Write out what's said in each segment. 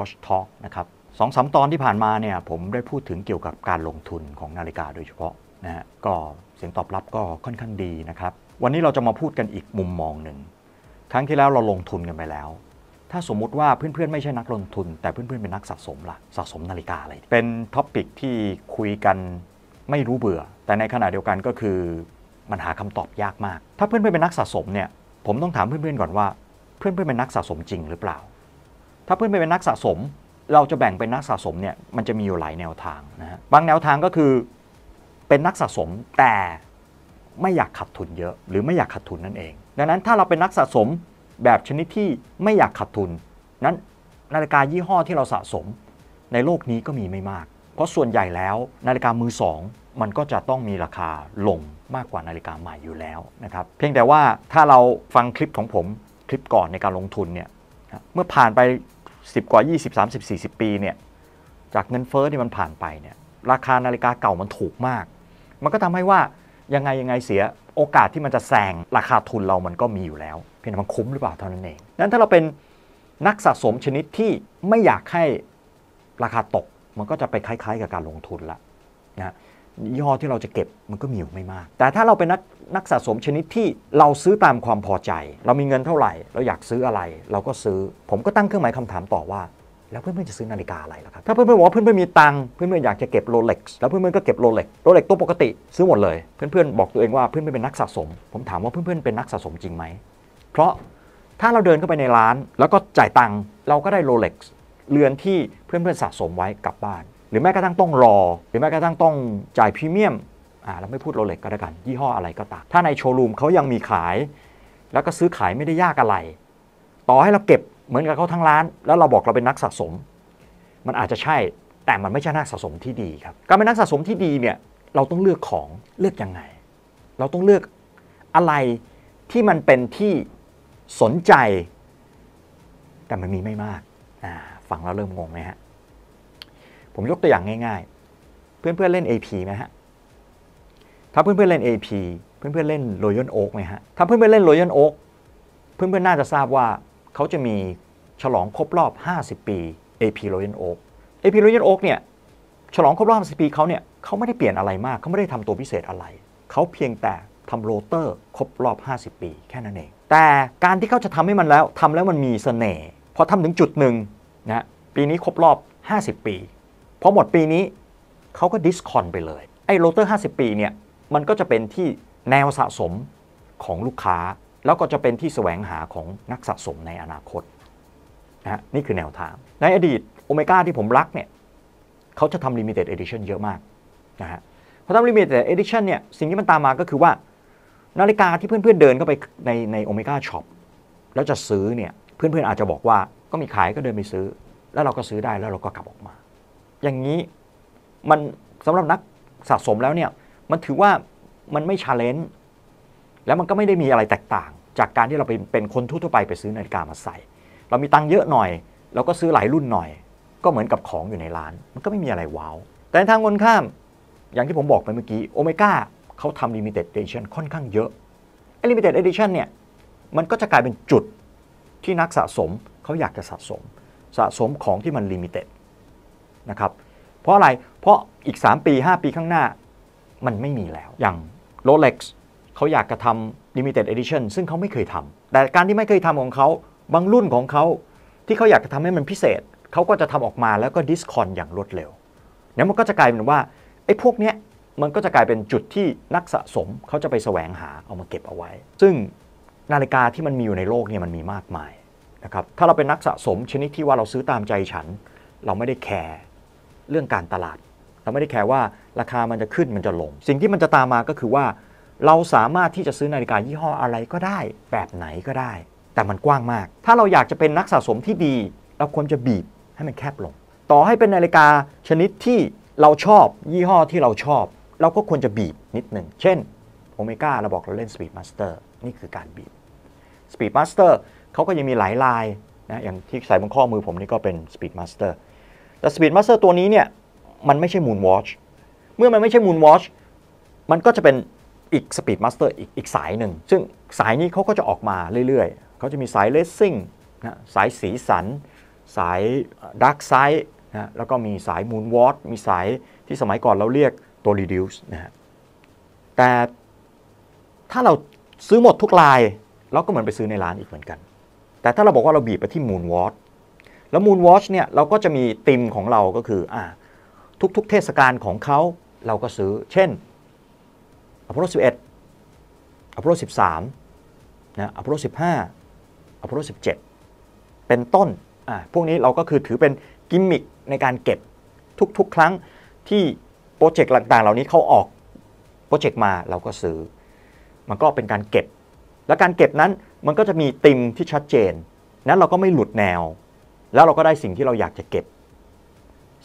Watch Talk นะครับสองสามตอนที่ผ่านมาเนี่ยผมได้พูดถึงเกี่ยวกับการลงทุนของนาฬิกาโดยเฉพาะนะฮะก็เสียงตอบรับก็ค่อนข้างดีนะครับ วันนี้เราจะมาพูดกันอีกมุมมองหนึ่ง ครั้งที่แล้วเราลงทุนกันไปแล้ว ถ้าสมมุติว่าเพื่อนๆไม่ใช่นักลงทุน แต่เพื่อนๆเป็นนักสะสมล่ะสะสมนาฬิกาอะไร เป็น topic ที่คุยกันไม่รู้เบื่อ แต่ในขณะเดียวกันก็คือมันหาคำตอบยากมาก ถ้าเพื่อนๆเป็นนักสะสมเนี่ยผมต้องถามเพื่อนๆก่อนว่า เพื่อนๆเป็นนักสะสมจริงหรือเปล่า ถ้าเพื่อนๆเป็นนักสะสม เราจะแบ่งเป็นนักสะสมเนี่ยมันจะมีอยู่หลายแนวทางนะฮะบางแนวทางก็คือเป็นนักสะสมแต่ไม่อยากขาดทุนเยอะ หรือไม่อยากขาดทุนนั่นเอง ดังนั้นถ้าเราเป็นนักสะสมแบบชนิดที่ไม่อยากขาดทุน นั้นนาฬิกายี่ห้อที่เราสะสม ในโลกนี้ก็มีไม่มาก เพราะส่วนใหญ่แล้วนาฬิกามือสองมันก็จะต้องมีราคาลงมากกว่านาฬิกาใหม่อยู่แล้วนะครับเพียงแต่ว่าถ้าเราฟังคลิปของผมคลิปก่อนในการลงทุนเนี่ยเมื่อผ่านไป 10 กว่า 20 30 40 ปีเนี่ยจากเงินเฟ้อที่มันผ่านไปเนี่ยราคานาฬิกาเก่ามันถูกมาก มันก็ทำให้ว่ายังไงยังไงเสียโอกาสที่มันจะแซงราคาทุนเรามันก็มีอยู่แล้ว เพียงแต่มันคุ้มหรือเปล่าเท่านั้นเองนั้นถ้าเราเป็นนักสะสมชนิดที่ไม่อยากให้ราคาตก มันก็จะไปคล้าย ๆ กับการลงทุนละนะ ยี่ห้อที่เราจะเก็บมันก็มีอยู่ไม่มาก แต่ถ้าเราเป็นนักนักสะสมชนิดที่เราซื้อตามความพอใจ เรามีเงินเท่าไหร่ เราอยากซื้ออะไร เราก็ซื้อ ผมก็ตั้งเครื่องหมายคำถามต่อว่า แล้วเพื่อนๆจะซื้อนาฬิกาอะไรล่ะครับ ถ้าเพื่อนๆบอกว่าเพื่อนๆมีตังค์เพื่อนๆอยากจะเก็บโรเล็กซ์แล้วเพื่อนๆก็เก็บโรเล็กซ์โรเล็กซ์ตัวปกติ ซื้อหมดเลย เพื่อนๆบอกตัวเองว่าเพื่อนๆเป็นนักสะสม ผมถามว่าเพื่อนๆเป็นนักสะสมจริงไหม เพราะถ้าเราเดินเข้าไปในร้าน แล้วก็จ่ายตังค์เราก็ได้โรเล็กซ์เรือนที่เพื่อนๆสะสมไว้กลับบ้าน หรือแม้กระทั่งต้องรอ หรือแม้กระทั่งต้องจ่ายพรีเมียมอ่าเราไม่พูดโรเล็กก็แล้วกัน ยี่ห้ออะไรก็ตามถ้าในโชว์รูมเขายังมีขาย แล้วก็ซื้อขายไม่ได้ยากอะไร ต่อให้เราเก็บเหมือนกับเขาทั้งร้าน แล้วเราบอกเราเป็นนักสะสม มันอาจจะใช่แต่มันไม่ใช่นักสะสมที่ดีครับการเป็นนักสะสมที่ดีเนี่ยเราต้องเลือกของเลือกยังไง เราต้องเลือกอะไรที่มันเป็นที่สนใจ แต่มันมีไม่มากอ่าฟังแล้วเริ่มงงไหมฮะ ผมยกตัวอย่างง่ายๆ เพื่อนๆเล่น AP ไหมฮะ ถ้าเพื่อนๆเล่น AP เพื่อนๆเล่น Royal Oak ไหมฮะ ถ้าเพื่อนๆเล่น Royal Oak เพื่อนๆน่าจะทราบว่าเขาจะมีฉลองครบรอบ 50 ปี AP Royal Oak AP Royal Oak เนี่ยฉลองครบรอบ50ปีเขาเนี่ยเขาไม่ได้เปลี่ยนอะไรมากเขาไม่ได้ทำตัวพิเศษอะไร เขาเพียงแต่ทำโรเตอร์ครบรอบ 50 ปีแค่นั้นเอง แต่การที่เขาจะทำให้มันแล้วทำแล้วมันมีเสน่ห์พอทำถึงจุดหนึ่งนะปีนี้ครบรอบ 50 ปี พอหมดปีนี้เขาก็ discon ไปเลย ไอ้โรเตอร์ 50 ปีเนี่ยมันก็จะเป็นที่แนวสะสมของลูกค้า แล้วก็จะเป็นที่แสวงหาของนักสะสมในอนาคตนะฮะนี่คือแนวทาง ในอดีตโอเมก้าที่ผมรักเนี่ยเขาจะทำ limited edition เยอะมากนะฮะพอทำ limited edition เนี่ยสิ่งที่มันตามมาก็คือว่านาฬิกาที่เพื่อนๆเดินเข้าไปในใน Omega shop แล้วจะซื้อเนี่ยเพื่อนๆอาจจะบอกว่าก็มีขายก็เดินไปซื้อ แล้วเราก็ซื้อได้แล้วเราก็กลับออกมา อย่างนี้มันสำหรับนักสะสมแล้วเนี่ยมันถือว่ามันไม่ challenge แล้วมันก็ไม่ได้มีอะไรแตกต่าง จากการที่เราเป็นเป็นคนทั่วไปไปซื้อนาฬิกามาใส่ เรามีตังค์เยอะหน่อย เราก็ซื้อหลายรุ่นหน่อย ก็เหมือนกับของอยู่ในร้าน มันก็ไม่มีอะไรว้าวแต่ในทางคนข้าม อย่างที่ผมบอกไปเมื่อกี้โอเมก้าเขาทำ limited edition ค่อนข้างเยอะไอ้ limited edition เนี่ยมันก็จะกลายเป็นจุดที่นักสะสมเขาอยากจะสะสม สะสมของที่มัน limited นะครับเพราะอะไรเพราะอีก 3 ปี 5 ปีข้างหน้ามันไม่มีแล้ว อย่าง Rolex เขาอยากจะททำ limited edition ซึ่งเขาไม่เคยทำแต่การที่ไม่เคยทำของเขาบางรุ่นของเขาที่เขาอยากจะทำให้มันพิเศษ เขาก็จะทำออกมาแล้วก็ discon อย่างรวดเร็วเนี่ยมันก็จะกลายเป็นว่าไอ้พวกเนี้ยมันก็จะกลายเป็นจุดที่นักสะสมเขาจะไปแสวงหาเอามาเก็บเอาไว้ ซึ่งนาฬิกาที่มันมีอยู่ในโลกเนี่ยมันมีมากมายนะครับถ้าเราเป็นนักสะสมชนิดที่ว่าเราซื้อตามใจฉัน เราไม่ได้แคร์ เรื่องการตลาด เราไม่ได้แคร์ว่าราคามันจะขึ้นมันจะลง สิ่งที่มันจะตามมาก็คือว่า เราสามารถที่จะซื้อนาฬิกายี่ห้ออะไรก็ได้ แบบไหนก็ได้ แต่มันกว้างมาก ถ้าเราอยากจะเป็นนักสะสมที่ดี เราควรจะบีบให้มันแคบลง ต่อให้เป็นนาฬิกาชนิดที่เราชอบยี่ห้อที่เราชอบ เราก็ควรจะบีบนิดหนึ่งเช่นโอเมก้าเราบอกเราเล่น Speed Master นี่คือการบีบ Speed Master เขาก็ยังมีหลายลายนะอย่างที่ใส่บนข้อมือผมนี่ก็เป็น Speed Master แต่ Speed Master ตัวนี้เนี่ยมันไม่ใช่ Moon Watch เมื่อมันไม่ใช่ Moon Watch มันก็จะเป็นอีก Speed Master อีกอีกสายหนึ่ง ซึ่งสายนี้เขาก็จะออกมาเรื่อยๆ เขาจะมีสายเลสซิ่งนะสายสีสัน สายดักไซด์นะแล้วก็มีสายมูนวอตมีสายที่สมัยก่อนเราเรียกตัว reduce นะฮะแต่ถ้าเราซื้อหมดทุกลาย เราก็เหมือนไปซื้อในร้านอีกเหมือนกัน แต่ถ้าเราบอกว่าเราบีบไปที่ Moonwatch แล้ว Moonwatch เนี่ยเราก็จะมีธีมของเราก็คืออ่าทุกๆ เทศกาลของเขาเราก็ซื้อ เช่น Apollo 11 Apollo 13นะ Apollo 15 Apollo 17 เป็นต้นอ่าพวกนี้เราก็คือถือเป็นกิมมิคในการเก็บทุกๆ ครั้งที่โปรเจกต์ต่างๆ เหล่านี้เขาออกโปรเจกต์มาเราก็ซื้อ มันก็เป็นการเก็บ และการเก็บนั้นมันก็จะมีติมที่ชัดเจนนั้นเราก็ไม่หลุดแนว แล้วเราก็ได้สิ่งที่เราอยากจะเก็บ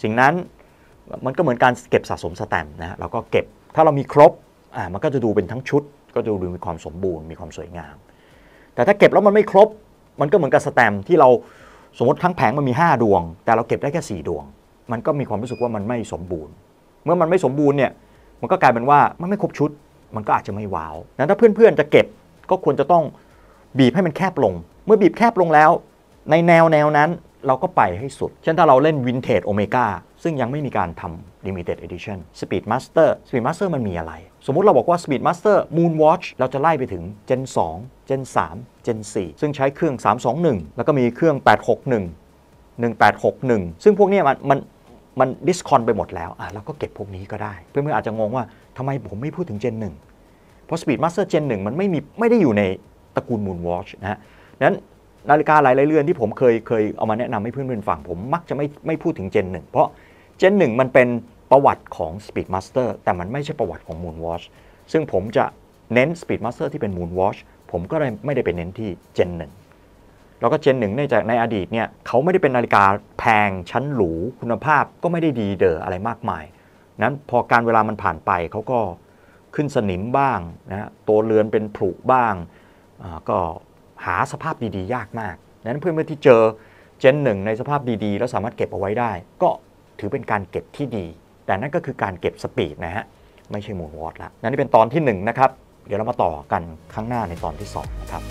สิ่งนั้นมันก็เหมือนการเก็บสะสมสแตมป์นะฮะเราก็เก็บถ้าเรามีครบอ่ามันก็จะดูเป็นทั้งชุด ก็จะดูมีความสมบูรณ์มีความสวยงาม แต่ถ้าเก็บแล้วมันไม่ครบ มันก็เหมือนกับสแตมป์ที่เราสมมติทั้งแผงมันมี 5 ดวง แต่เราเก็บได้แค่ 4 ดวง มันก็มีความรู้สึกว่ามันไม่สมบูรณ์ เมื่อมันไม่สมบูรณ์เนี่ยมันก็กลายเป็นว่ามันไม่ครบชุด มันก็อาจจะไม่ว้าวนั้นถ้าเพื่อนๆจะเก็บก็ควรจะต้องบีบให้มันแคบลง เมื่อบีบแคบลงแล้ว ในแนวแนวนั้น เราก็ไปให้สุด เช่นถ้าเราเล่นวินเทจโอเมก้าซึ่งยังไม่มีการทำ limited edition Speed Master Speed Master มันมีอะไร สมมุติเราบอกว่า Speed Master Moon Watch เราจะไล่ไปถึง Gen 2 Gen 3 Gen 4 ซึ่งใช้เครื่อง 321 แล้วก็มีเครื่อง 861 1861 ซึ่งพวกนี้มันมันมันดิสคอนไปหมดแล้วอะเราก็เก็บพวกนี้ก็ได้ เพื่อนๆอาจจะงงว่าทำไมผมไม่พูดถึง Gen 1 เพราะ Speed Master Gen 1 มันไม่มีไม่ได้อยู่ในตระกูล Moon Watch นะฮะนั้น นาฬิกาหลายๆเรือนที่ผมเคยเคยเอามาแนะนำให้เพื่อนๆฟังผมมักจะไม่ไม่พูดถึง Gen 1เพราะ Gen 1มันเป็นประวัติของ Speed Master แต่มันไม่ใช่ประวัติของ Moon Watch ซึ่งผมจะเน้น Speed Master ที่เป็น Moon Watch ผมก็เลยไม่ได้ไปเน้นที่ Gen 1แล้วก็ Gen 1เนื่องจากในอดีตเนี่ยเขาไม่ได้เป็นนาฬิกาแพงชั้นหรูคุณภาพก็ไม่ได้ดีเดออะไรมากมาย นั้นพอการเวลามันผ่านไปเขาก็ขึ้นสนิมบ้างนะตัวเรือนเป็นผุบ้างก็ หาสภาพดีๆ ยากมากดังนั้นเพื่อนๆที่เจอเจนหนึ่งในสภาพดีๆ แล้วสามารถเก็บเอาไว้ได้ ก็ถือเป็นการเก็บที่ดี แต่นั่นก็คือการเก็บสปีดนะฮะไม่ใช่มูลวอตละนั่นนี่เป็นตอนที่1นะครับเดี๋ยวเรามาต่อกันข้างหน้าในตอนที่2นะครับ